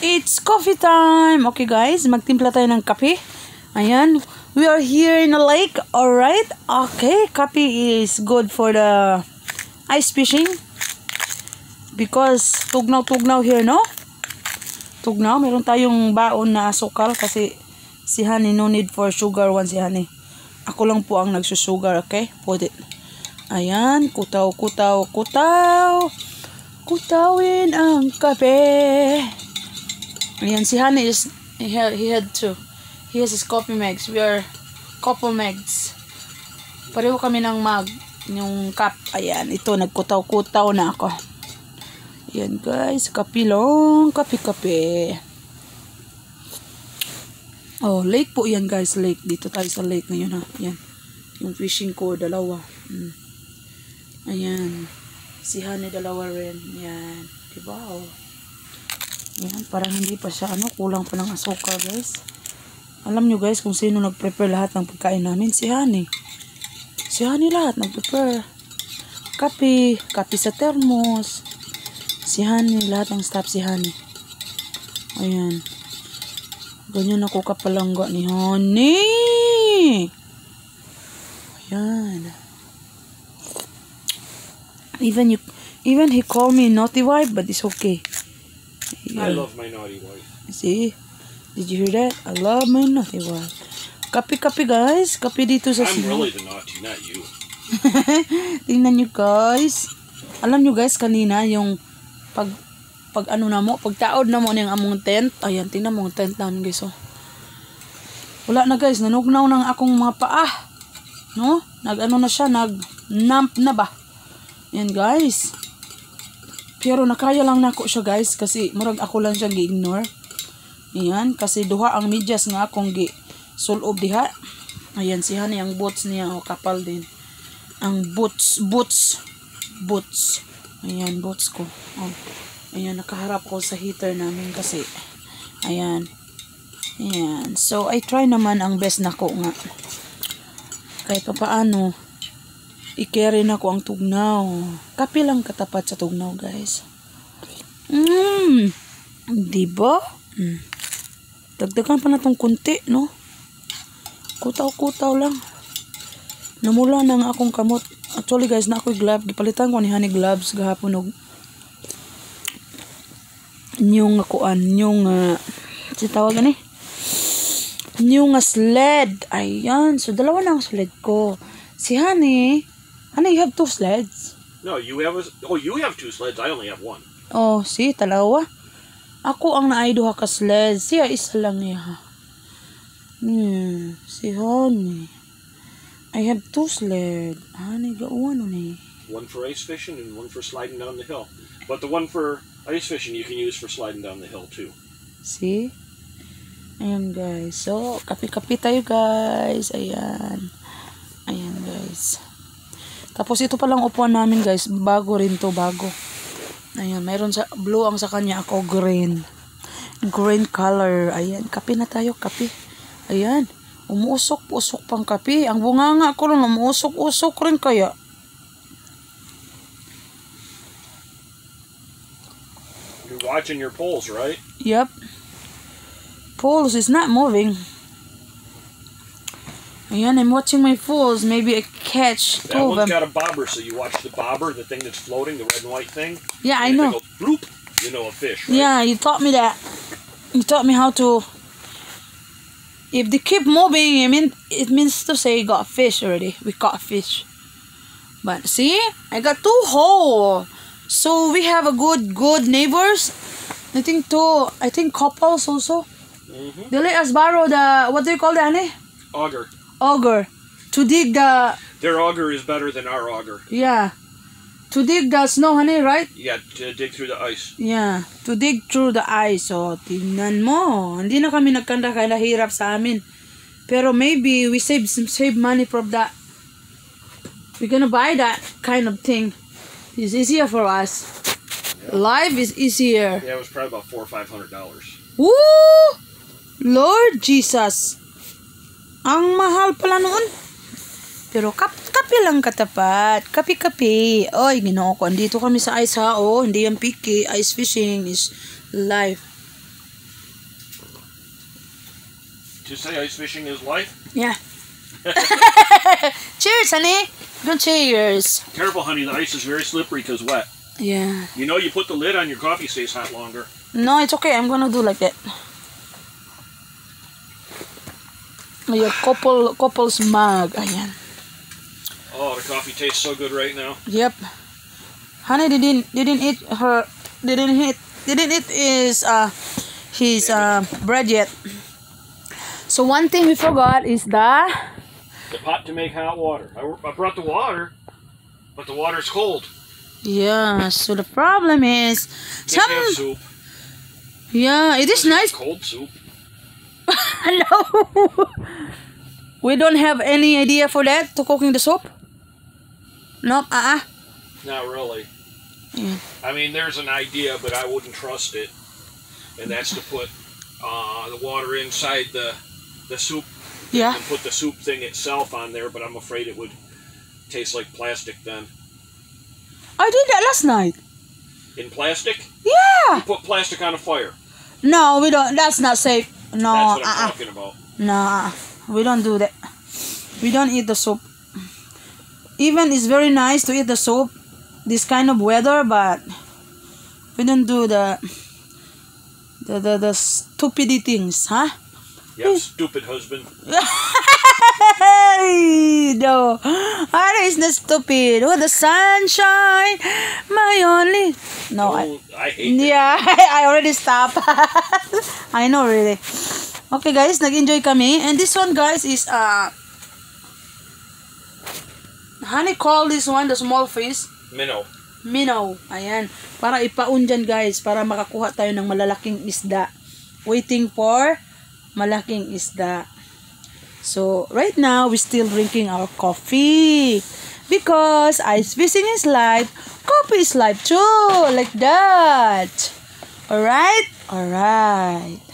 It's coffee time! Okay guys, magtimpla tayo ng kape. Ayan, we are here in a lake, alright? Okay, kape is good for the ice fishing. Because tugnaw-tugnaw here, no? Tugnaw, meron tayong baon na asukal kasi si Honey no need for sugar one si Honey. Ako lang po ang nagsusugar, okay? Put it. Ayan, kutaw, kutaw, kutaw. Kutawin ang kape. Ayan, si Honey is, he he had to. He has his coffee mags. We are couple mags. Pareho kami ng mag. Yung cup. Ayan, ito, nagkutaw-kutaw na ako. Ayan guys, kape lang. Kape-kape. Oh, lake po yan guys, lake. Dito tayo sa lake ngayon ha. Ayan. Yung fishing ko, dalawa. Mm. Ayan. Si Honey, dalawa rin. Ayan. Diba? Oh. Ayan, parang hindi pa siya, ano, kulang pa ng asukal, guys. Alam nyo, guys, kung sino nag-prepare lahat ng pagkain namin? Si Honey. Si Honey lahat nag-prepare. Kape, kape sa thermos. Si Honey, lahat ng staff si Honey. Ayan. Ganyan ako kapalangga ni Honey. Ayan. Even you, even he called me naughty wife, but it's okay. I love my naughty wife. See? Did you hear that? I love my naughty wife. Kape-kape guys. Kape dito sa I'm sila. really the naughty, not you. Tingnan nyo guys. Alam nyo guys, kanina yung pag pag ano na mo, pag taod na mo ng among tent. Ayan, tingnan mo ang tent namin guys. Oh. Wala na guys, nanugnaw ng akong mga paa. No? Nag ano na siya, nag nump na ba? Yan guys. Pero nakaya lang nako siya guys kasi murag ako lang siya gi-ignore. Ayan, kasi duha ang medyas nga akong gi sulob diha. Ayan si Honey ang boots niya o kapal din. Ang boots, boots, boots. Ayan, boots ko. Oh. Ayan, nakaharap ko sa heater namin kasi. Ayan. Ayan. So, I try naman ang best nako nga. Kahit pa paano, i-carry na ko ang tugnaw. Kapi lang katapat sa tugnaw, guys. Mmm. Diba? Mm. Dagdagan pa na tong kunti, no? Kutaw-kutaw lang. Namula na nga akong kamot. Actually, guys, na ako'y glove. Gipalitan ko ni Honey gloves gahapon og yung kuan yung uh, si tawag ni yung uh, sled ayan so dalawa na ang sled ko si Honey Honey you have two sleds No, you have a. Oh, you have two sleds. I only have one. oh si dalawa ako ang naay duha ka sled siya isa lang niya hmm si Honey I have two sled Honey gauwan ni One for ice fishing and one for sliding down the hill. But the one for ice fishing you can use for sliding down the hill too. See? Ayan guys. So, kapi-kapi tayo guys. Ayan. Ayan guys. Tapos ito palang upuan namin guys. Bago rin to. Bago. Ayan. Mayroon sa blue ang sa kanya. Ako green. Green color. Ayan. Kapi na tayo. Kapi. Ayan. Umuusok-usok pang kapi. Ang bunganga ko lang. Umuusok-usok rin kaya. You're watching your poles, right? Yep. Poles is not moving. Ayan, I'm watching my pools. Maybe I catch That two of one's them. got a bobber, so you watch the bobber, the thing that's floating, the red and white thing. Yeah, I know. Goes bloop, you know a fish, right? Yeah, you taught me that. You taught me how to. If they keep moving, I mean, it means to say you got a fish already. We caught a fish. But see, I got two whole. So we have a good, good neighbors. I think two. I think couples also. Mm-hmm. They let us borrow the what do you call that, honey? Auger. Auger to dig the Their auger is better than our auger. yeah to dig the snow, honey, right? Yeah, to dig through the ice. Yeah, to dig through the ice. So, tingnan mo. Hindi na kami nagkanda kaya hirap sa amin. Pero maybe we save some save money from that. We're gonna buy that kind of thing. It's easier for us. Life is easier. Yeah, it was probably about four or five hundred dollars. Woo! Lord Jesus. Ang mahal pala noon. Pero kap kape lang katapat. Kape-kape. Oy, ginoo ko. Andito kami sa ice ha. Oh, hindi yan piki. Ice fishing is life. to say ice fishing is life? Yeah. cheers, honey. Good cheers. Careful, honey. The ice is very slippery because wet. Yeah. You know, you put the lid on your coffee stays hot longer. No, it's okay. I'm gonna do like that. Your couple couples mug. Ayan. The coffee tastes so good right now. Yep. Honey didn't didn't eat her didn't eat didn't eat his uh his uh bread yet. So one thing we forgot is the The pot to make hot water. I, I brought the water, but the water's cold. yeah. So the problem is some soup. yeah. It is nice. Cold soup. no. we don't have any idea for that to cooking the soup. Nope. Uh uh Not really. Yeah. I mean, there's an idea, but I wouldn't trust it. And that's to put uh, the water inside the the soup Yeah. and put the soup thing itself on there. But I'm afraid it would taste like plastic then. I did that last night. In plastic, Yeah. you put plastic on a fire. No, we don't. That's not safe. No. That's what I'm uh uh talking about. Nah, we don't do that. We don't eat the soup. Even it's very nice to eat the soup this kind of weather, but we don't do the the the, the stupid things, huh? Yeah, stupid husband. No, that is not stupid. Oh, the sunshine, my only. No, I, Oh, I hate that. Yeah, I already stopped. I know really. Okay guys, nag-enjoy kami. And this one guys is uh Honey call this one the small fish Minnow. minnow. Ayan. Para ipaun dyan guys. Para makakuha tayo ng malalaking isda. Waiting for malaking isda. So, right now, we're still drinking our coffee. Because ice fishing is life, coffee is life too. Like that. Alright? Alright.